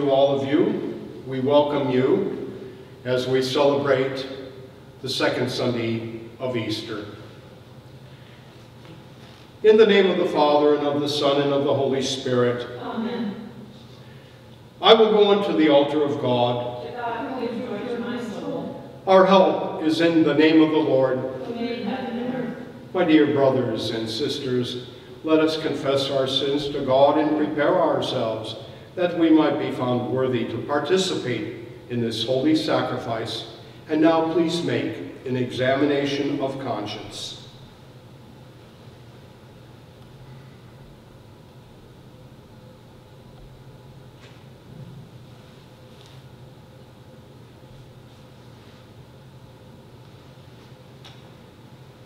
to all of you. We welcome you as we celebrate the second Sunday of Easter. In the name of the Father, and of the Son, and of the Holy Spirit, Amen. I will go unto the altar of God. God who gives my soul, Our help is in the name of the Lord. who made heaven and earth. My dear brothers and sisters, let us confess our sins to God and prepare ourselves that we might be found worthy to participate in this holy sacrifice. And now please make an examination of conscience.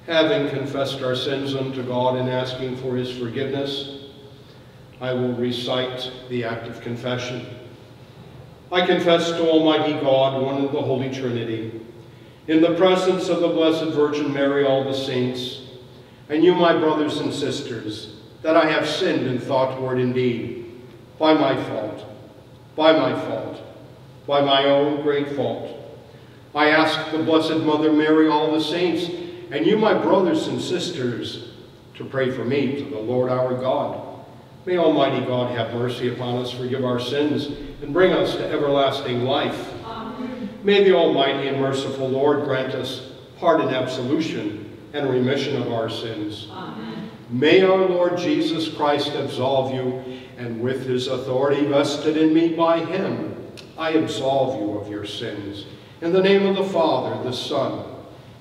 Having confessed our sins unto God and asking for his forgiveness, I will recite the act of confession. I confess to Almighty God, one of the Holy Trinity, in the presence of the Blessed Virgin Mary, all the saints, and you, my brothers and sisters, that I have sinned in thought, word, and deed, by my fault, by my fault, by my own great fault. I ask the Blessed Mother Mary, all the saints, and you, my brothers and sisters, to pray for me to the Lord our God. May Almighty God have mercy upon us, forgive our sins, and bring us to everlasting life. Amen. May the Almighty and merciful Lord grant us pardon, absolution, and remission of our sins. Amen. May our Lord Jesus Christ absolve you, and with his authority vested in me by him, I absolve you of your sins. In the name of the Father, the Son,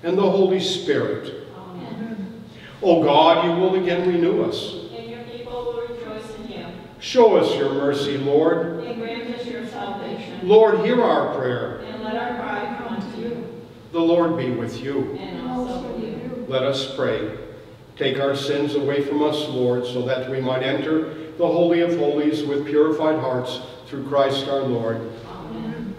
and the Holy Spirit. Amen. O God, you will again renew us. And your people will rejoice in him. Show us your mercy, Lord. And grant us your salvation. Lord, hear our prayer. And let our cry come unto you. The Lord be with you. And also with you. Let us pray. Take our sins away from us, Lord, so that we might enter the Holy of Holies with purified hearts through Christ our Lord. Amen.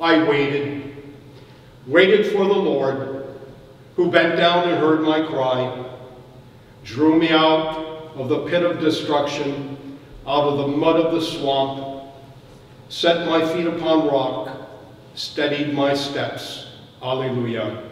I waited, waited for the Lord, who bent down and heard my cry, drew me out of the pit of destruction, out of the mud of the swamp, set my feet upon rock, steadied my steps. Alleluia.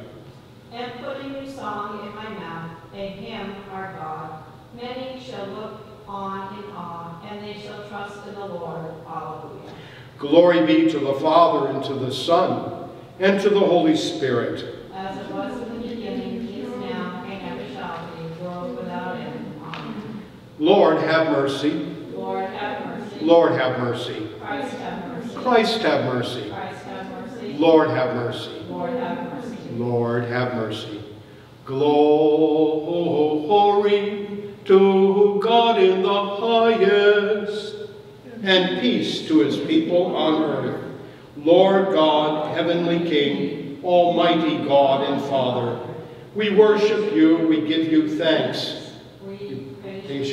And put a new song in my mouth, a hymn our God. Many shall look on in awe, and they shall trust in the Lord. Hallelujah. Glory be to the Father, and to the Son, and to the Holy Spirit. As it was in the beginning, is now, and ever shall be, world without end. Amen. Lord, have mercy. Lord, have mercy. Lord, have mercy. Christ, have mercy. Christ, have mercy. Christ, have mercy. Lord, have mercy. Lord, have mercy. Lord, have mercy. Glory to God in the highest, and peace to his people on earth. Lord God, heavenly King, almighty God and Father, we worship you, we give you thanks.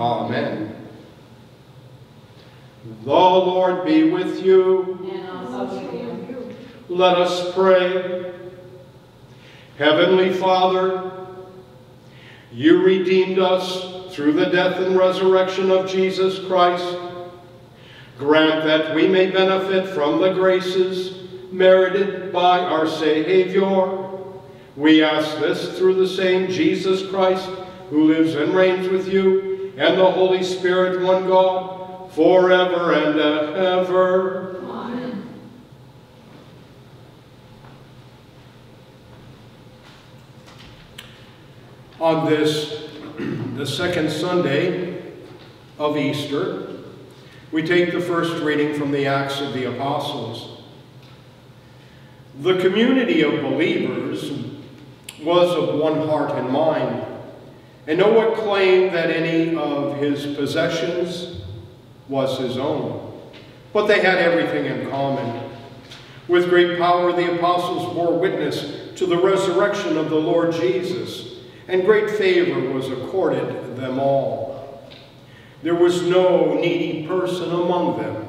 Amen. The Lord be with you. And also with you. Let us pray. Heavenly Father, you redeemed us through the death and resurrection of Jesus Christ. Grant that we may benefit from the graces merited by our Savior. We ask this through the same Jesus Christ, who lives and reigns with you, and the Holy Spirit, one God, forever and ever. On this, the second Sunday of Easter, we take the first reading from the Acts of the Apostles. The community of believers was of one heart and mind, and no one claimed that any of his possessions was his own, but they had everything in common. With great power, the apostles bore witness to the resurrection of the Lord Jesus, and great favor was accorded them all. There was no needy person among them,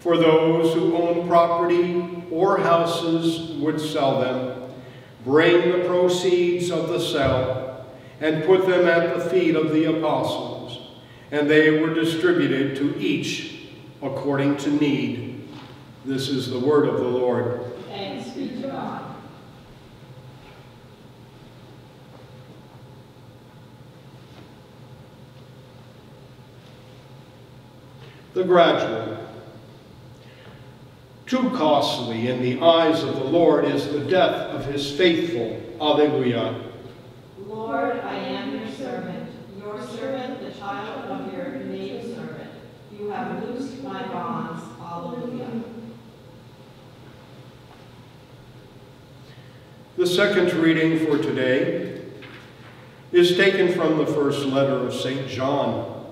for those who owned property or houses would sell them, bring the proceeds of the sale, and put them at the feet of the apostles, and they were distributed to each according to need. This is the word of the Lord. Thanks be to God. The gradual. Too costly in the eyes of the Lord is the death of his faithful. Alleluia. Lord, I am your servant, your servant, the child of your maidservant. You have loosed my bonds. Alleluia. The second reading for today is taken from the first letter of St. John.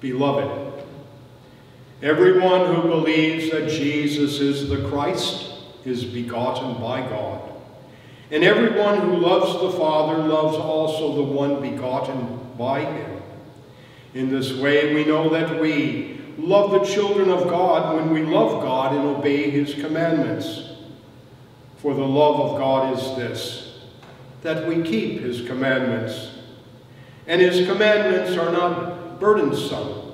Beloved, everyone who believes that Jesus is the Christ is begotten by God. And everyone who loves the Father loves also the one begotten by him. In this way we know that we love the children of God when we love God and obey his commandments. For the love of God is this, that we keep his commandments. And his commandments are not burdensome.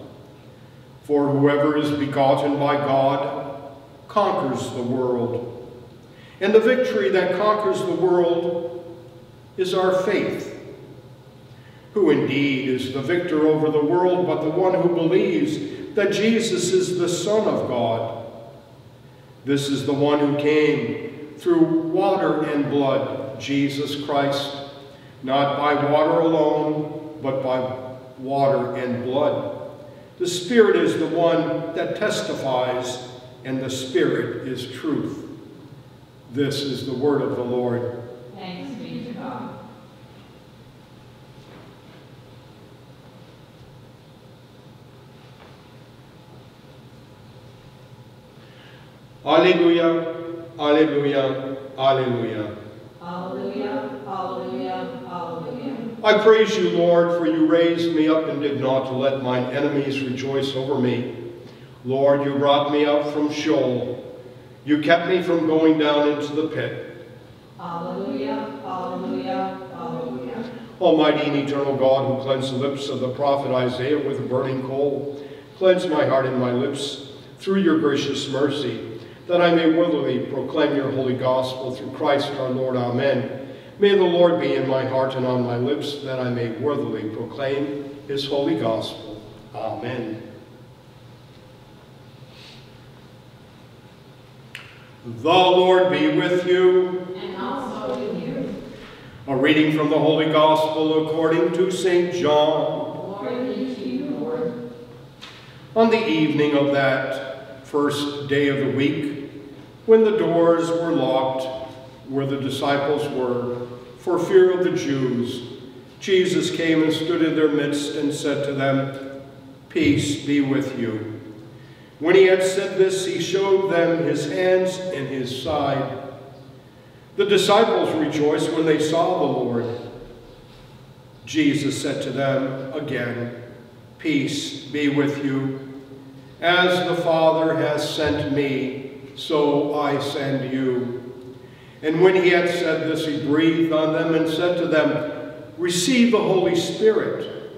For whoever is begotten by God conquers the world. And the victory that conquers the world is our faith. Who indeed is the victor over the world but the one who believes that Jesus is the Son of God? This is the one who came through water and blood, Jesus Christ, not by water alone, but by water and blood. The Spirit is the one that testifies, and the Spirit is truth. This is the word of the Lord. Thanks be to God. Alleluia, Alleluia, Alleluia. Alleluia, alleluia, alleluia. I praise you, Lord, for you raised me up and did not let mine enemies rejoice over me. Lord, you brought me up from Sheol. You kept me from going down into the pit. Alleluia, alleluia, alleluia. Almighty and eternal God, who cleansed the lips of the prophet Isaiah with a burning coal, cleanse my heart and my lips through your gracious mercy, that I may worthily proclaim your holy gospel through Christ our Lord. Amen. May the Lord be in my heart and on my lips, that I may worthily proclaim his holy gospel. Amen. The Lord be with you. And also with you. A reading from the Holy Gospel according to St. John. Glory be to you, Lord. On the evening of that first day of the week, when the doors were locked where the disciples were, for fear of the Jews, Jesus came and stood in their midst and said to them, Peace be with you. When he had said this, he showed them his hands and his side. The disciples rejoiced when they saw the Lord. Jesus said to them again, Peace be with you. As the Father has sent me, so I send you. And when he had said this, he breathed on them and said to them, Receive the Holy Spirit.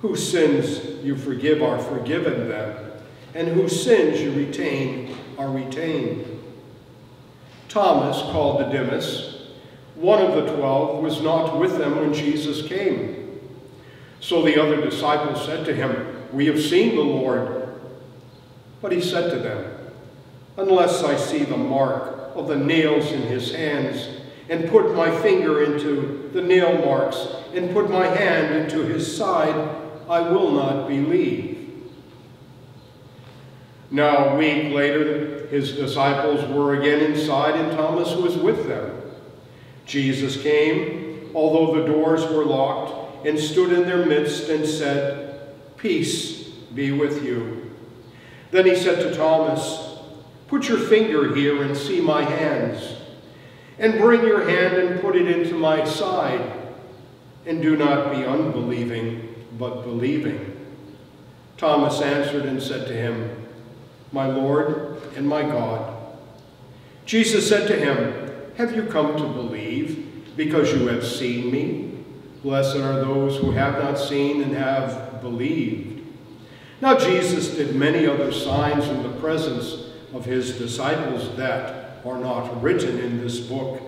Whose sins you forgive are forgiven them, and whose sins you retain are retained. Thomas, called Didymus, One of the twelve was not with them when Jesus came. So the other disciples said to him, We have seen the Lord. But he said to them, Unless I see the mark of the nails in his hands, and put my finger into the nail marks, and put my hand into his side, I will not believe. Now a week later, his disciples were again inside, and Thomas was with them. Jesus came, although the doors were locked, and stood in their midst and said, Peace be with you. Then he said to Thomas, Put your finger here and see my hands, and bring your hand and put it into my side, and do not be unbelieving, but believing. Thomas answered and said to him, My Lord and my God. Jesus said to him, Have you come to believe because you have seen me? Blessed are those who have not seen and have believed. Now Jesus did many other signs in the presence of his disciples that are not written in this book.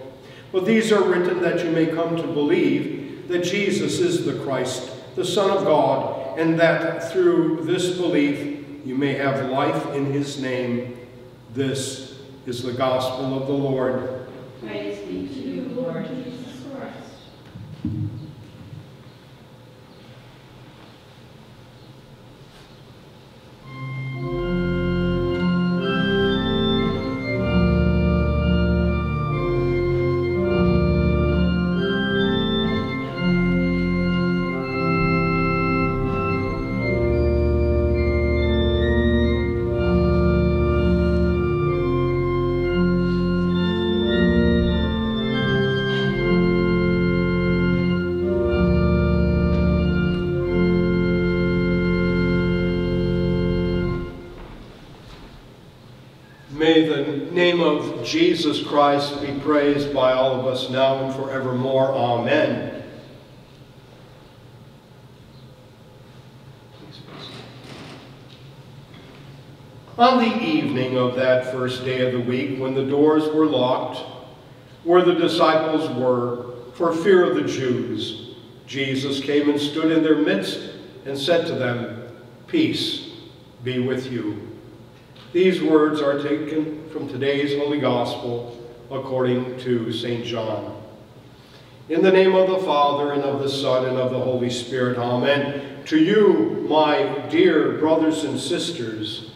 But these are written that you may come to believe that Jesus is the Christ, the Son of God, and that through this belief you may have life in his name. This is the gospel of the Lord. Praise be to you, Lord May the name of Jesus Christ be praised by all of us now and forevermore. Amen. On the evening of that first day of the week, when the doors were locked, where the disciples were, for fear of the Jews, Jesus came and stood in their midst and said to them, Peace be with you. These words are taken from today's Holy Gospel according to St. John. In the name of the Father, and of the Son, and of the Holy Spirit, Amen. To you, my dear brothers and sisters,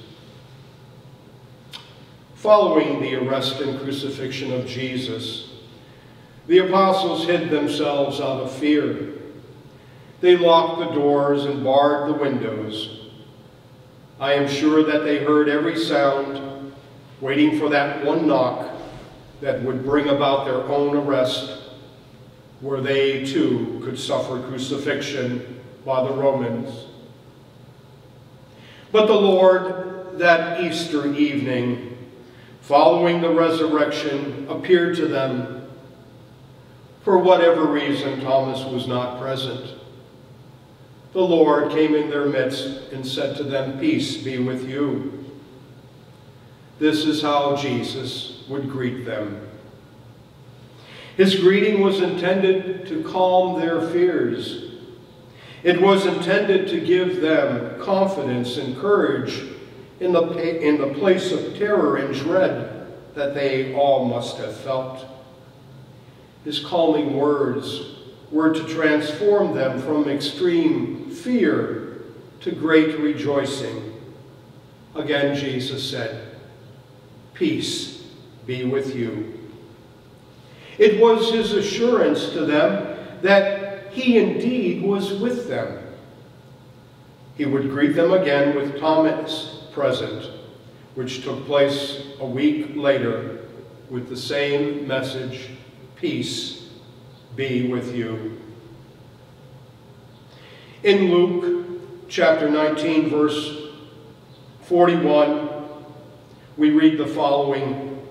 following the arrest and crucifixion of Jesus, the apostles hid themselves out of fear. They locked the doors and barred the windows. I am sure that they heard every sound, waiting for that one knock that would bring about their own arrest, where they too could suffer crucifixion by the Romans. But the Lord, that Easter evening, following the resurrection, appeared to them. For whatever reason, Thomas was not present. The Lord came in their midst and said to them, Peace be with you. This is how Jesus would greet them. His greeting was intended to calm their fears. It was intended to give them confidence and courage in the, in the place of terror and dread that they all must have felt. His calming words were to transform them from extreme fear to great rejoicing. Again, Jesus said, Peace be with you. It was his assurance to them that he indeed was with them. He would greet them again with Thomas present, which took place a week later with the same message, Peace be with you. In Luke chapter 19, verse 41, we read the following.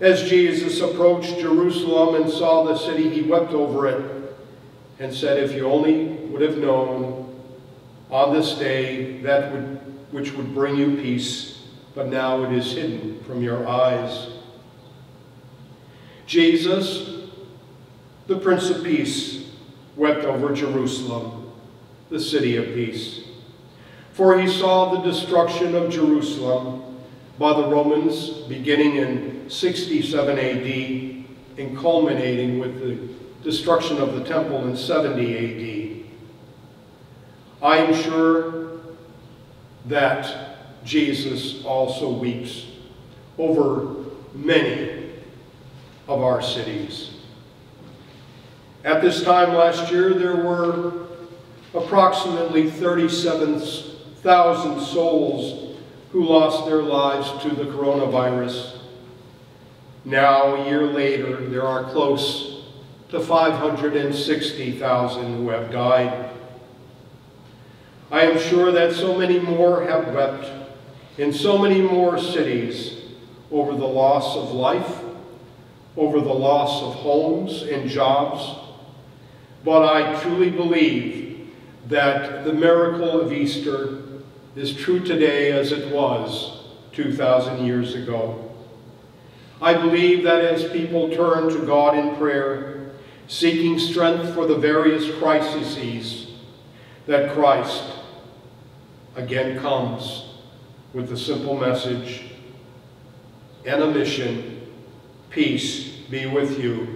As Jesus approached Jerusalem and saw the city, he wept over it and said, If you only would have known on this day that would, which would bring you peace, but now it is hidden from your eyes. Jesus the Prince of Peace wept over Jerusalem, the city of peace. For he saw the destruction of Jerusalem by the Romans beginning in 67 AD and culminating with the destruction of the temple in 70 AD. I am sure that Jesus also weeps over many of our cities. At this time last year, there were approximately 37,000 souls who lost their lives to the coronavirus. Now, a year later, there are close to 560,000 who have died. I am sure that so many more have wept in so many more cities over the loss of life, over the loss of homes and jobs, but I truly believe that the miracle of Easter is true today as it was 2,000 years ago. I believe that as people turn to God in prayer, seeking strength for the various crises, that Christ again comes with the simple message and a mission, peace be with you.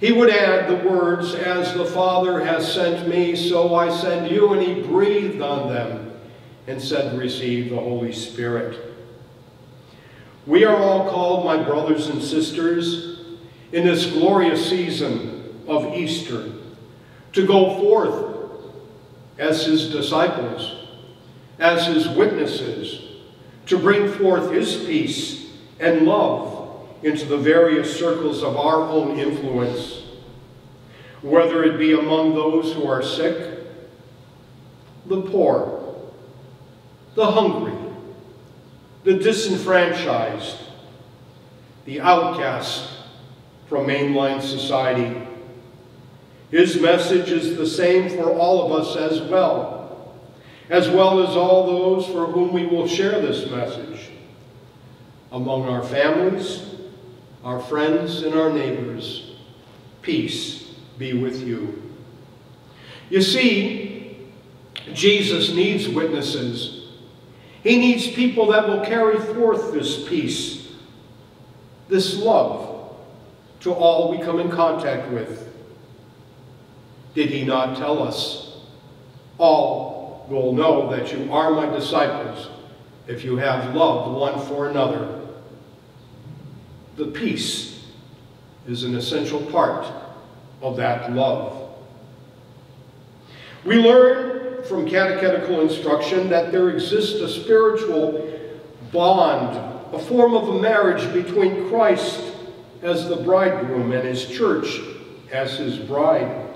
He would add the words, As the Father has sent me, so I send you, and he breathed on them and said, Receive the Holy Spirit. We are all called, my brothers and sisters, in this glorious season of Easter, to go forth as his disciples, as his witnesses, to bring forth his peace and love into the various circles of our own influence, whether it be among those who are sick, the poor, the hungry, the disenfranchised, the outcast from mainline society. His message is the same for all of us as well, as well as all those for whom we will share this message among our families, our friends and our neighbors, peace be with you. You see, Jesus needs witnesses. He needs people that will carry forth this peace, this love to all we come in contact with. Did he not tell us, all will know that you are my disciples if you have loved one for another the peace is an essential part of that love. We learn from catechetical instruction that there exists a spiritual bond, a form of a marriage between Christ as the bridegroom and his church as his bride.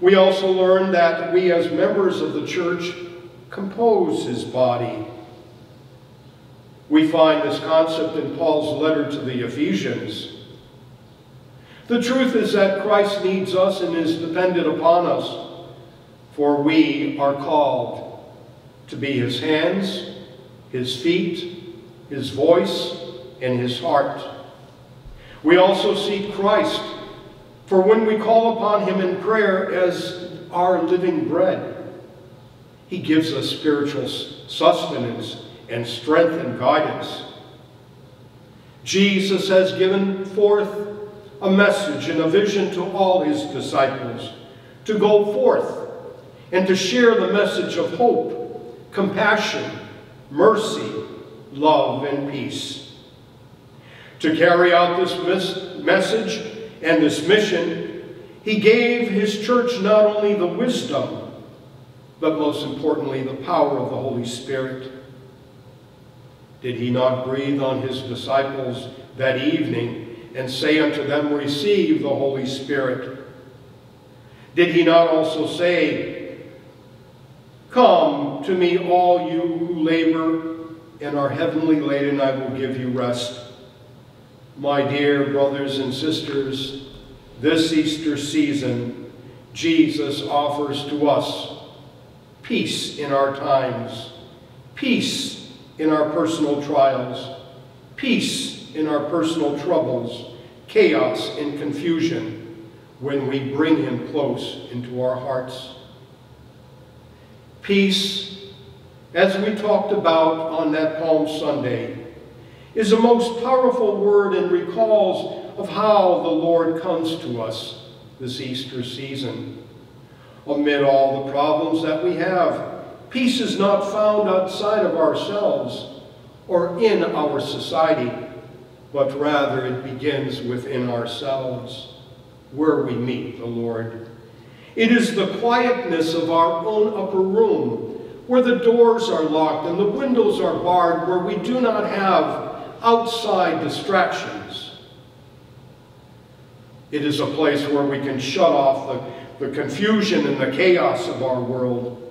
We also learn that we as members of the church compose his body we find this concept in Paul's letter to the Ephesians. The truth is that Christ needs us and is dependent upon us, for we are called to be his hands, his feet, his voice, and his heart. We also seek Christ, for when we call upon him in prayer as our living bread, he gives us spiritual sustenance and strength and guidance. Jesus has given forth a message and a vision to all his disciples to go forth and to share the message of hope, compassion, mercy, love, and peace. To carry out this message and this mission, he gave his church not only the wisdom, but most importantly, the power of the Holy Spirit. Did he not breathe on his disciples that evening and say unto them, Receive the Holy Spirit? Did he not also say, Come to me, all you who labor and are heavenly laden, I will give you rest. My dear brothers and sisters, this Easter season, Jesus offers to us peace in our times, peace in our personal trials, peace in our personal troubles, chaos, and confusion when we bring him close into our hearts. Peace, as we talked about on that Palm Sunday, is a most powerful word and recalls of how the Lord comes to us this Easter season. Amid all the problems that we have, peace is not found outside of ourselves or in our society, but rather it begins within ourselves, where we meet the Lord. It is the quietness of our own upper room, where the doors are locked and the windows are barred, where we do not have outside distractions. It is a place where we can shut off the, the confusion and the chaos of our world.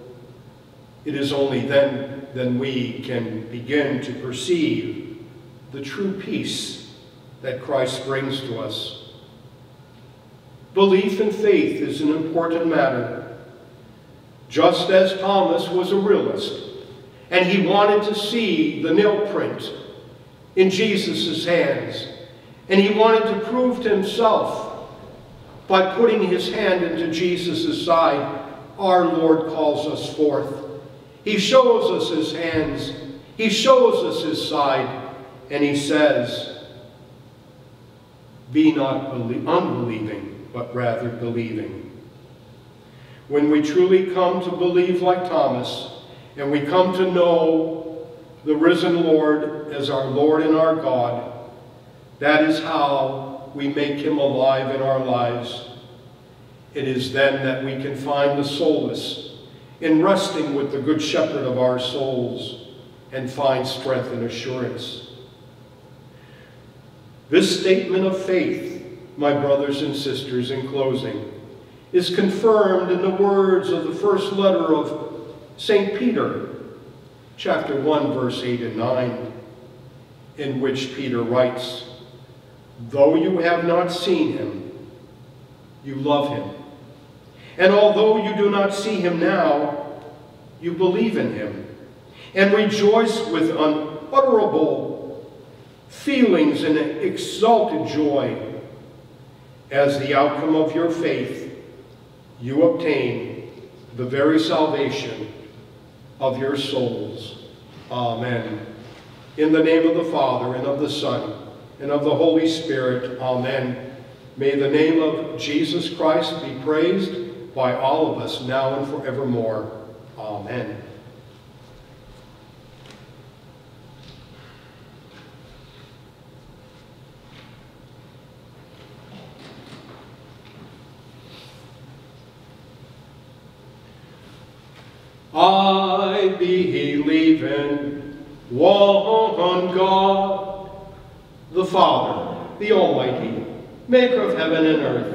It is only then then we can begin to perceive the true peace that Christ brings to us. Belief and faith is an important matter. Just as Thomas was a realist, and he wanted to see the nail print in Jesus' hands, and he wanted to prove to himself by putting his hand into Jesus' side, our Lord calls us forth he shows us his hands. He shows us his side. And he says, Be not unbelieving, but rather believing. When we truly come to believe like Thomas, and we come to know the risen Lord as our Lord and our God, that is how we make him alive in our lives. It is then that we can find the solace in resting with the good shepherd of our souls and find strength and assurance. This statement of faith, my brothers and sisters, in closing, is confirmed in the words of the first letter of St. Peter, chapter 1, verse 8 and 9, in which Peter writes, Though you have not seen him, you love him. And although you do not see him now, you believe in him and rejoice with unutterable feelings and exalted joy. As the outcome of your faith, you obtain the very salvation of your souls. Amen. In the name of the Father, and of the Son, and of the Holy Spirit. Amen. May the name of Jesus Christ be praised by all of us now and forevermore. Amen. I believe in one God, the Father, the Almighty, maker of heaven and earth,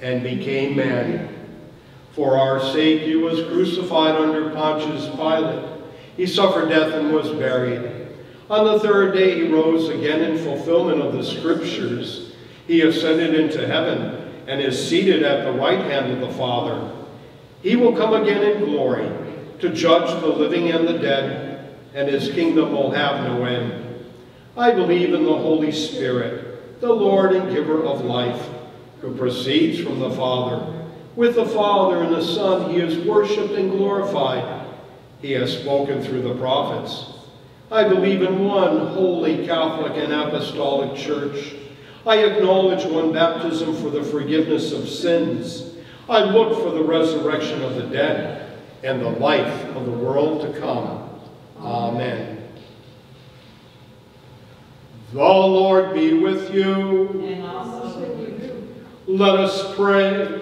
and became man. For our sake he was crucified under Pontius Pilate. He suffered death and was buried. On the third day he rose again in fulfillment of the Scriptures. He ascended into heaven and is seated at the right hand of the Father. He will come again in glory to judge the living and the dead, and his kingdom will have no end. I believe in the Holy Spirit, the Lord and giver of life, who proceeds from the Father. With the Father and the Son he is worshipped and glorified. He has spoken through the prophets. I believe in one holy Catholic and Apostolic Church. I acknowledge one baptism for the forgiveness of sins. I look for the resurrection of the dead and the life of the world to come. Amen. The Lord be with you. Let us pray.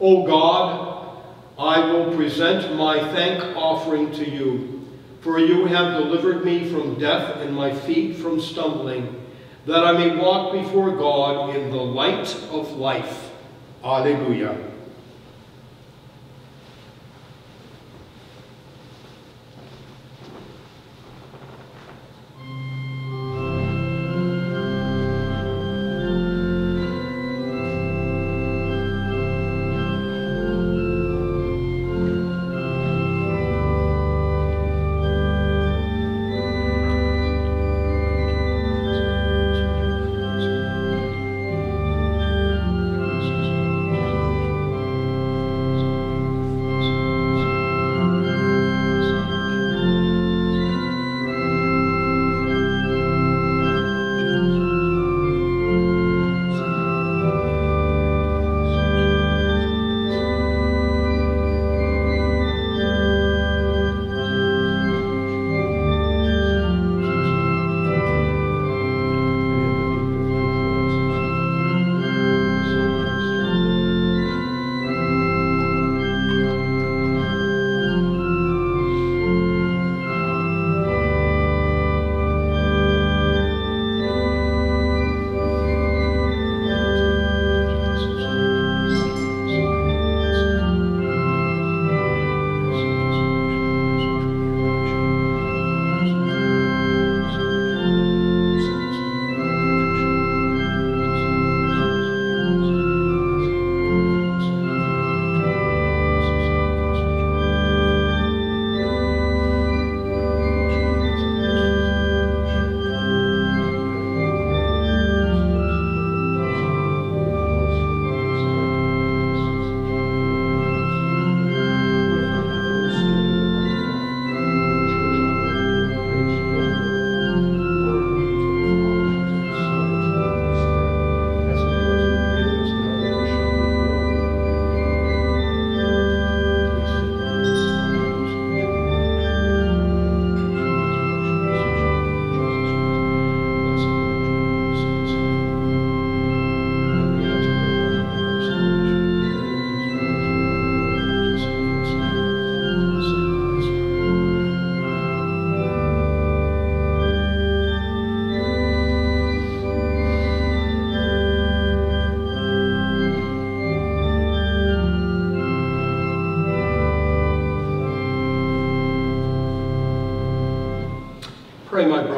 O God, I will present my thank offering to you, for you have delivered me from death and my feet from stumbling. that I may walk before God in the light of life. Alleluia.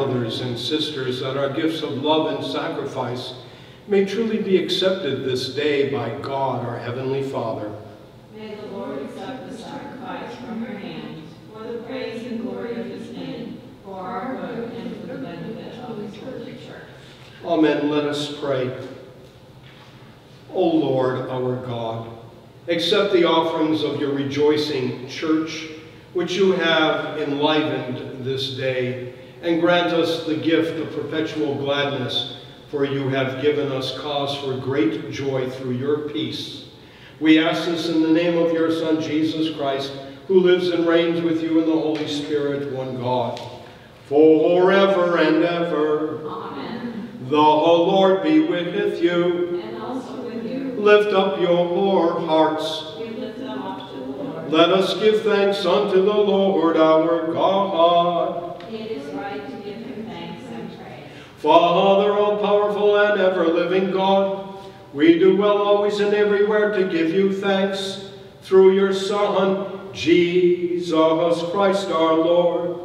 Brothers and sisters, that our gifts of love and sacrifice may truly be accepted this day by God, our Heavenly Father. May the Lord accept the sacrifice from your hands for the praise and glory of his name, for our good and for the benefit of his holy church. Amen. Let us pray. O Lord, our God, accept the offerings of your rejoicing church, which you have enlivened this day, and grant us the gift of perpetual gladness, for you have given us cause for great joy through your peace. We ask this in the name of your Son, Jesus Christ, who lives and reigns with you in the Holy Spirit, one God, forever and ever. Amen. The Lord be with you. And also with you, Lift up your hearts. we lift them up to the Lord. Let us give thanks unto the Lord our God. It is right to give him thanks and praise. Father, all powerful and ever living God, we do well always and everywhere to give you thanks through your Son, Jesus Christ our Lord.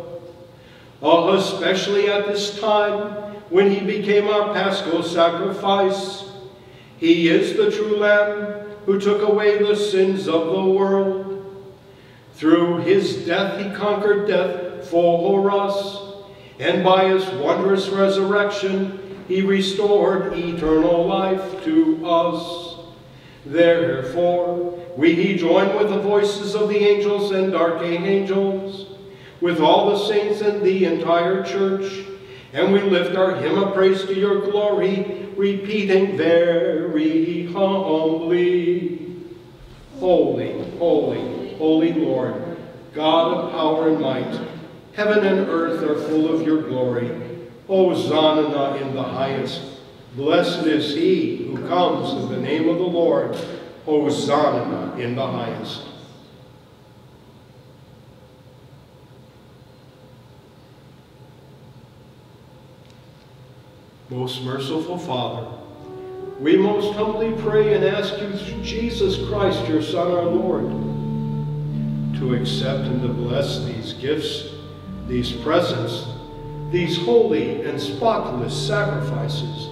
Uh, especially at this time when he became our paschal sacrifice. He is the true Lamb who took away the sins of the world. Through his death he conquered death for us, and by his wondrous resurrection he restored eternal life to us. Therefore, we join with the voices of the angels and archangels, with all the saints and the entire church, and we lift our hymn of praise to your glory, repeating very humbly, Holy, holy, holy Lord, God of power and might, heaven and earth are full of your glory. Hosanna in the highest. Blessed is he who comes in the name of the Lord. Hosanna in the highest. Most merciful Father, we most humbly pray and ask you through Jesus Christ, your Son, our Lord, to accept and to bless these gifts, these presents, these holy and spotless sacrifices,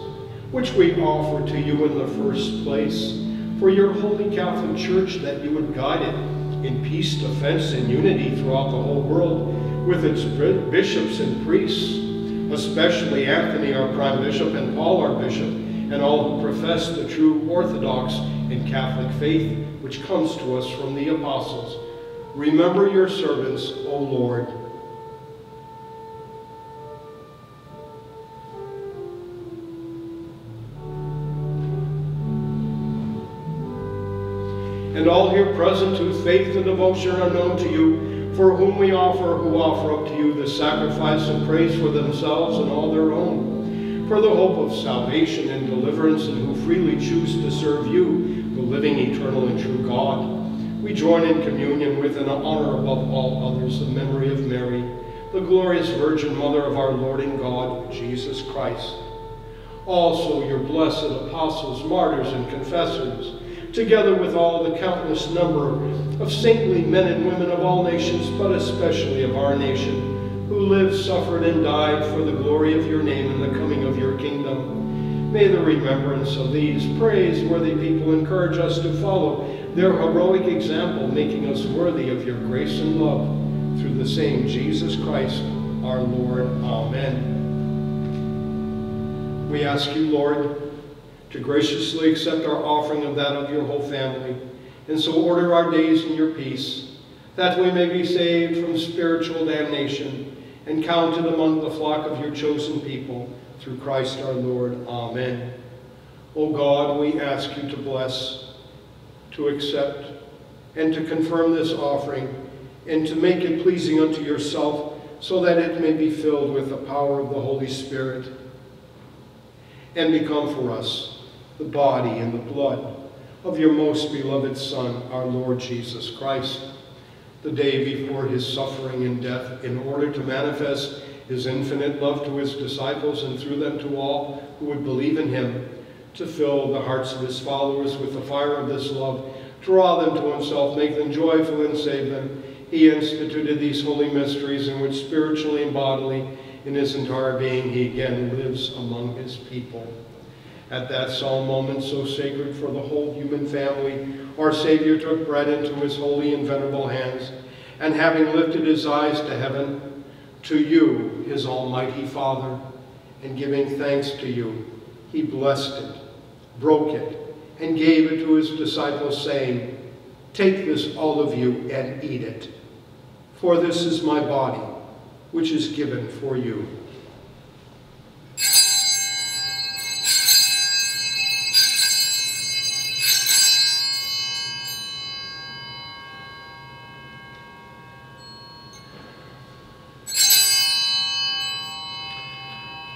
which we offer to you in the first place, for your holy Catholic Church, that you would guide it in peace, defense, and unity throughout the whole world, with its bishops and priests, especially Anthony, our prime bishop, and Paul, our bishop, and all who profess the true Orthodox and Catholic faith, which comes to us from the apostles. Remember your servants, O Lord. And all here present whose faith and devotion are known to you, for whom we offer, who offer up to you the sacrifice and praise for themselves and all their own, for the hope of salvation and deliverance, and who freely choose to serve you, the living, eternal, and true God. We join in communion with and honor above all others the memory of Mary, the glorious Virgin Mother of our Lord and God, Jesus Christ. Also your blessed apostles, martyrs, and confessors, together with all the countless number of saintly men and women of all nations, but especially of our nation, who lived, suffered, and died for the glory of your name and the coming of your kingdom. May the remembrance of these praiseworthy people encourage us to follow their heroic example, making us worthy of your grace and love, through the same Jesus Christ, our Lord. Amen. We ask you, Lord, to graciously accept our offering of that of your whole family, and so order our days in your peace, that we may be saved from spiritual damnation and counted among the flock of your chosen people, through Christ our Lord. Amen. O God, we ask you to bless, to accept, and to confirm this offering, and to make it pleasing unto yourself, so that it may be filled with the power of the Holy Spirit, and become for us the body and the blood of your most beloved Son, our Lord Jesus Christ, the day before his suffering and death, in order to manifest his infinite love to his disciples and through them to all who would believe in him, to fill the hearts of his followers with the fire of this love, draw them to himself, make them joyful and save them. He instituted these holy mysteries in which spiritually and bodily, in his entire being, he again lives among his people. At that solemn moment so sacred for the whole human family, our Savior took bread into his holy and venerable hands, and having lifted his eyes to heaven, to you, his almighty Father, and giving thanks to you, he blessed it, broke it, and gave it to his disciples, saying, Take this, all of you, and eat it. For this is my body, which is given for you.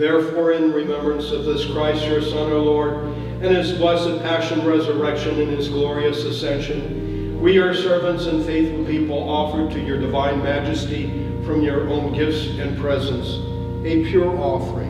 Therefore, in remembrance of this Christ, your Son, our Lord, and his blessed passion, resurrection, and his glorious ascension, we, your servants and faithful people, offer to your divine majesty from your own gifts and presents a pure offering,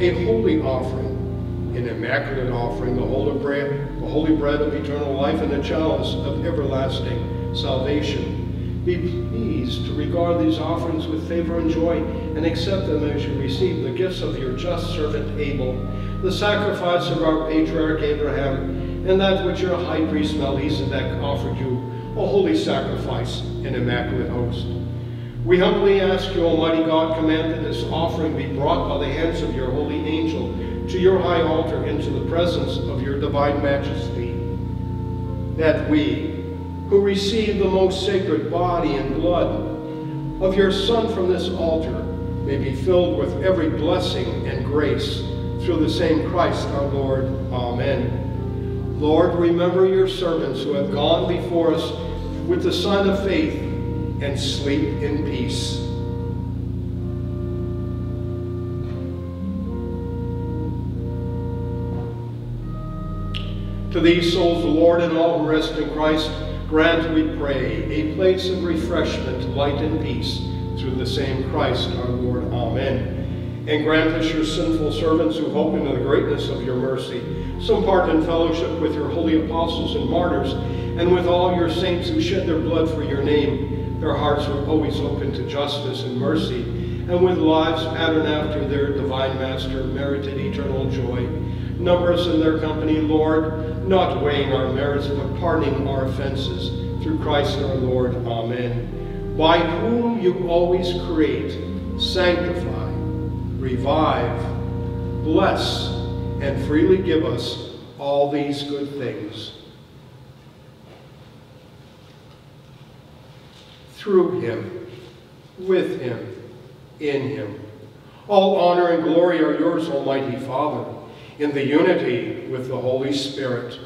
a holy offering, an immaculate offering, the holy bread, the holy bread of eternal life, and the chalice of everlasting salvation. Be pleased to regard these offerings with favor and joy, and accept them as you receive the gifts of your just servant Abel, the sacrifice of our patriarch Abraham, and that which your high priest Melchizedek offered you, a holy sacrifice and immaculate host. We humbly ask you, Almighty God, command that this offering be brought by the hands of your holy angel to your high altar into the presence of your divine majesty, that we, who receive the most sacred body and blood of your Son from this altar, may be filled with every blessing and grace through the same Christ our Lord. Amen. Lord, remember your servants who have gone before us with the sign of faith and sleep in peace. To these souls, the Lord, and all who rest in Christ, grant, we pray, a place of refreshment, light, and peace through the same Christ our Lord. Amen. And grant us, your sinful servants who hope in the greatness of your mercy, some part in fellowship with your holy apostles and martyrs, and with all your saints who shed their blood for your name. Their hearts were always open to justice and mercy, and with lives patterned after their divine master merited eternal joy. Number us in their company, Lord, not weighing our merits, but pardoning our offenses. Through Christ our Lord. Amen. By whom you always create, sanctify, revive, bless, and freely give us all these good things. Through him, with him, in him. All honor and glory are yours, Almighty Father in the unity with the Holy Spirit.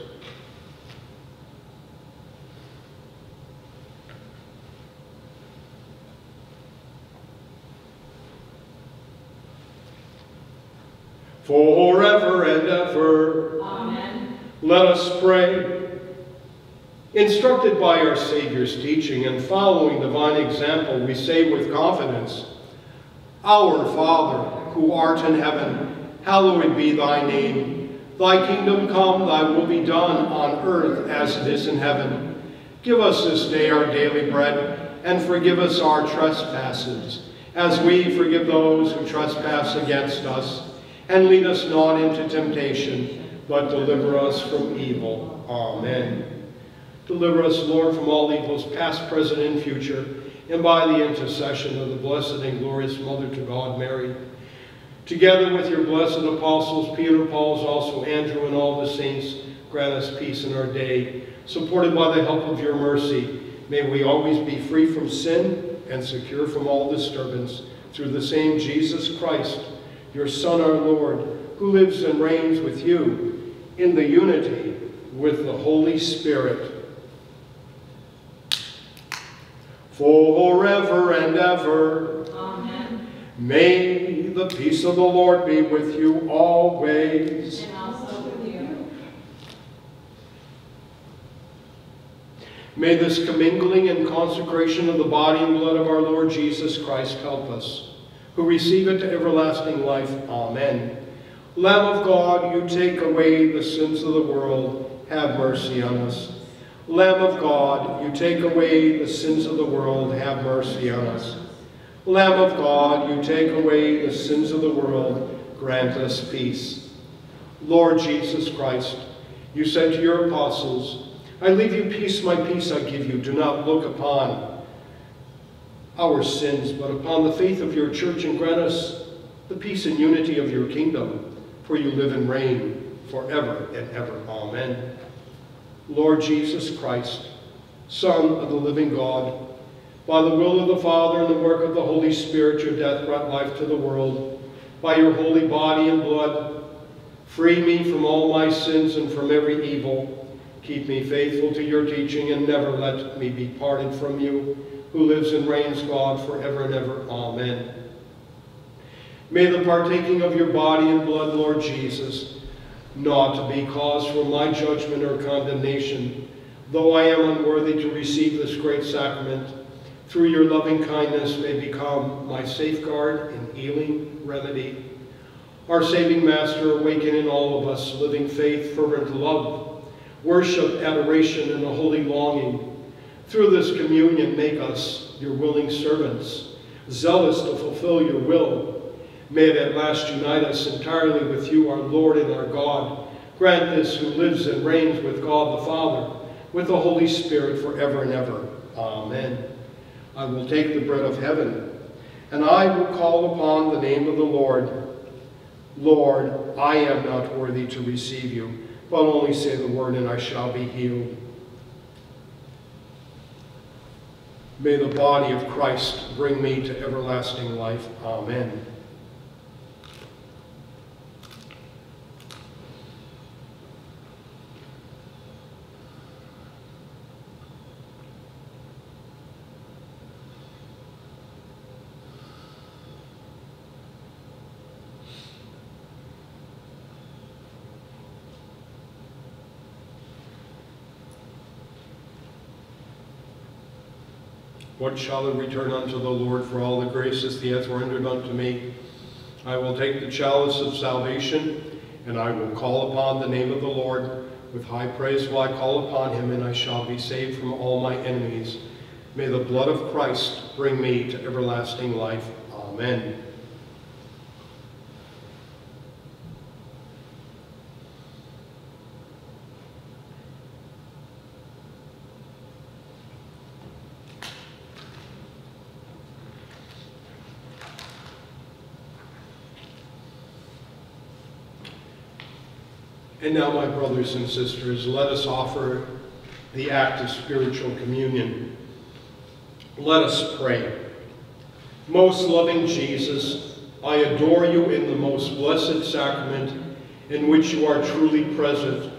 Forever and ever. Amen. Let us pray. Instructed by our Savior's teaching and following divine example, we say with confidence, Our Father, who art in heaven, hallowed be thy name. Thy kingdom come, thy will be done on earth as it is in heaven. Give us this day our daily bread, and forgive us our trespasses, as we forgive those who trespass against us. And lead us not into temptation, but deliver us from evil. Amen. Deliver us, Lord, from all evils, past, present, and future, and by the intercession of the blessed and glorious Mother to God, Mary, Together with your blessed apostles, Peter, Paul, also Andrew, and all the saints, grant us peace in our day. Supported by the help of your mercy, may we always be free from sin and secure from all disturbance through the same Jesus Christ, your Son, our Lord, who lives and reigns with you in the unity with the Holy Spirit, forever and ever. Amen. May the peace of the Lord be with you always. And also with you. May this commingling and consecration of the body and blood of our Lord Jesus Christ help us, who receive it to everlasting life. Amen. Lamb of God, you take away the sins of the world, have mercy on us. Lamb of God, you take away the sins of the world, have mercy on us. Lamb of God, you take away the sins of the world, grant us peace. Lord Jesus Christ, you said to your apostles, I leave you peace, my peace I give you. Do not look upon our sins, but upon the faith of your church, and grant us the peace and unity of your kingdom, for you live and reign forever and ever. Amen. Lord Jesus Christ, Son of the living God, by the will of the Father and the work of the Holy Spirit, your death brought life to the world. By your holy body and blood, free me from all my sins and from every evil. Keep me faithful to your teaching and never let me be parted from you, who lives and reigns God forever and ever. Amen. May the partaking of your body and blood, Lord Jesus, not be cause for my judgment or condemnation, though I am unworthy to receive this great sacrament, through your loving kindness may become my safeguard and healing remedy. Our saving Master, awaken in all of us living faith, fervent love, worship, adoration, and a holy longing. Through this communion, make us your willing servants, zealous to fulfill your will. May it at last unite us entirely with you, our Lord and our God. Grant this who lives and reigns with God the Father, with the Holy Spirit forever and ever. Amen. I will take the bread of heaven, and I will call upon the name of the Lord. Lord, I am not worthy to receive you, but only say the word, and I shall be healed. May the body of Christ bring me to everlasting life. Amen. What shall I return unto the Lord for all the graces he hath rendered unto me? I will take the chalice of salvation, and I will call upon the name of the Lord. With high praise will I call upon him, and I shall be saved from all my enemies. May the blood of Christ bring me to everlasting life. Amen. And now, my brothers and sisters, let us offer the act of spiritual communion. Let us pray. Most loving Jesus, I adore you in the most blessed sacrament in which you are truly present.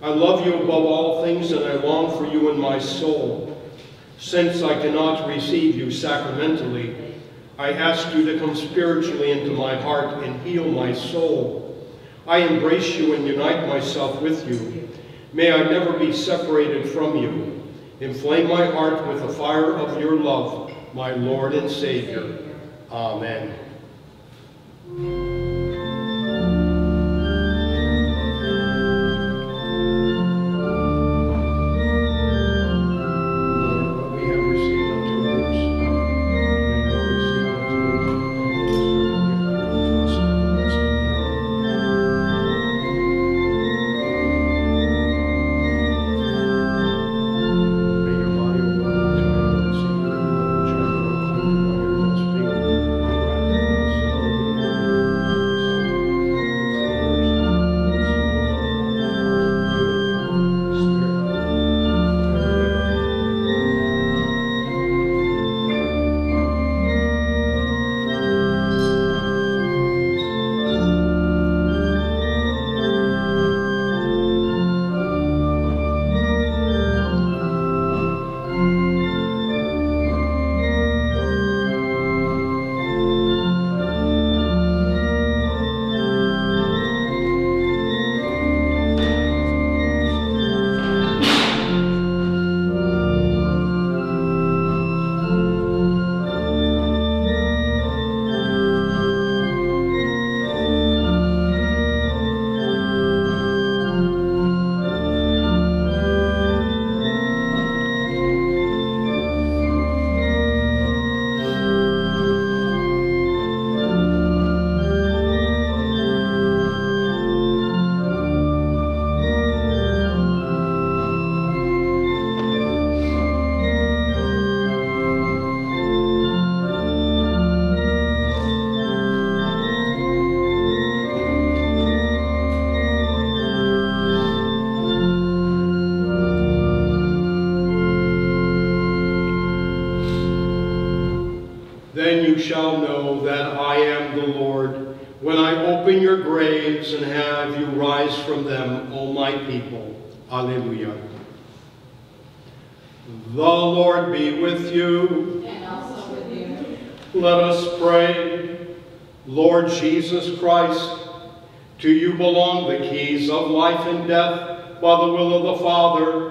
I love you above all things and I long for you in my soul. Since I cannot receive you sacramentally, I ask you to come spiritually into my heart and heal my soul. I embrace you and unite myself with you. May I never be separated from you. Inflame my heart with the fire of your love, my Lord and Savior. Amen. Lord be with you. And also with you. Let us pray. Lord Jesus Christ, to you belong the keys of life and death by the will of the Father.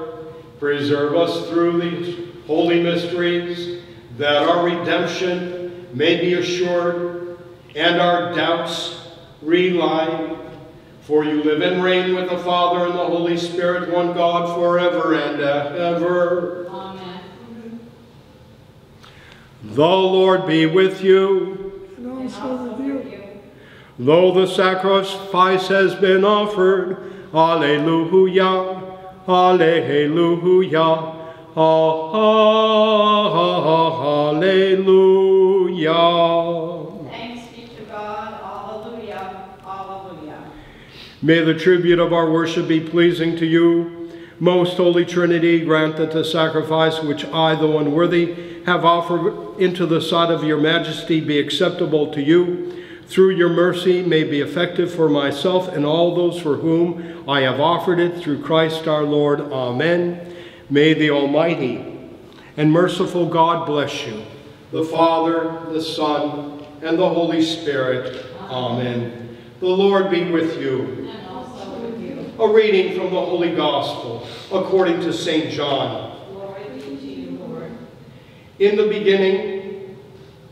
Preserve us through these holy mysteries, that our redemption may be assured and our doubts relied. For you live and reign with the Father and the Holy Spirit, one God, forever and ever. The Lord be with you. and also with you. Though the sacrifice has been offered, Alleluia, Alleluia. Hallelujah. Thanks be to God. Hallelujah. Hallelujah. May the tribute of our worship be pleasing to you. Most Holy Trinity, grant that the sacrifice which I, though unworthy, have offered into the sight of your majesty be acceptable to you. Through your mercy may be effective for myself and all those for whom I have offered it through Christ our Lord. Amen. May the Almighty and merciful God bless you, the Father, the Son, and the Holy Spirit. Amen. The Lord be with you. And also with you. A reading from the Holy Gospel according to St. John. To you, In the beginning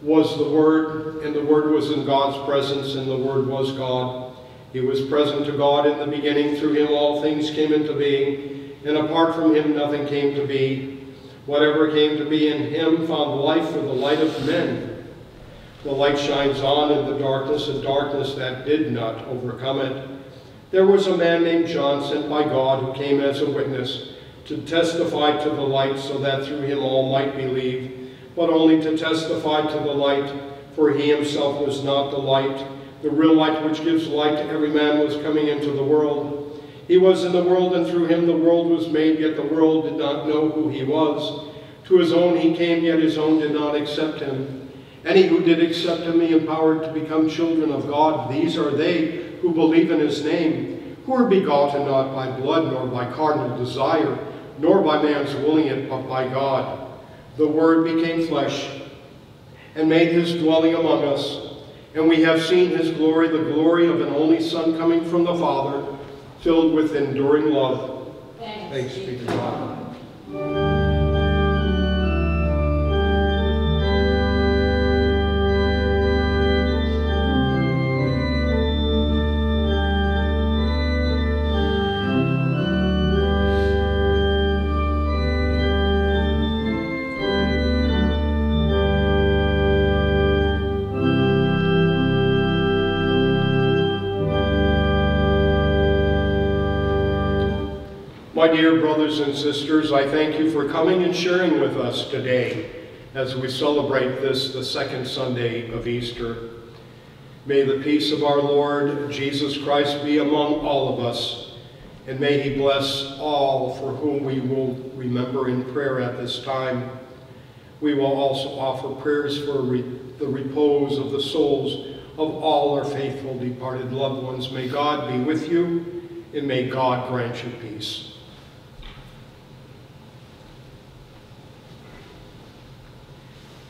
was the Word, and the Word was in God's presence, and the Word was God. He was present to God in the beginning. Through him all things came into being, and apart from him nothing came to be. Whatever came to be in him found life for the light of men. The light shines on in the darkness, and darkness that did not overcome it. There was a man named John sent by God who came as a witness to testify to the light so that through him all might believe, but only to testify to the light, for he himself was not the light. The real light which gives light to every man was coming into the world. He was in the world, and through him the world was made, yet the world did not know who he was. To his own he came, yet his own did not accept him. Any who did accept him he empowered to become children of God. These are they who believe in his name, who are begotten not by blood, nor by carnal desire, nor by man's willing it, but by God. The Word became flesh and made his dwelling among us. And we have seen his glory, the glory of an only Son coming from the Father, filled with enduring love. Thanks be to God. Dear brothers and sisters, I thank you for coming and sharing with us today as we celebrate this, the second Sunday of Easter. May the peace of our Lord Jesus Christ be among all of us, and may he bless all for whom we will remember in prayer at this time. We will also offer prayers for re the repose of the souls of all our faithful departed loved ones. May God be with you, and may God grant you peace.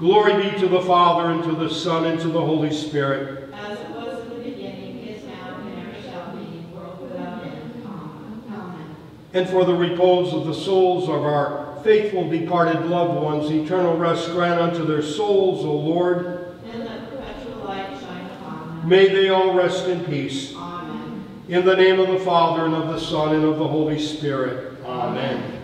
Glory be to the Father, and to the Son, and to the Holy Spirit. As it was in the beginning, is now, and ever shall be, world without end. Amen. Amen. And for the repose of the souls of our faithful departed loved ones, eternal rest grant unto their souls, O Lord. And let perpetual light shine upon them. May they all rest in peace. Amen. In the name of the Father, and of the Son, and of the Holy Spirit. Amen.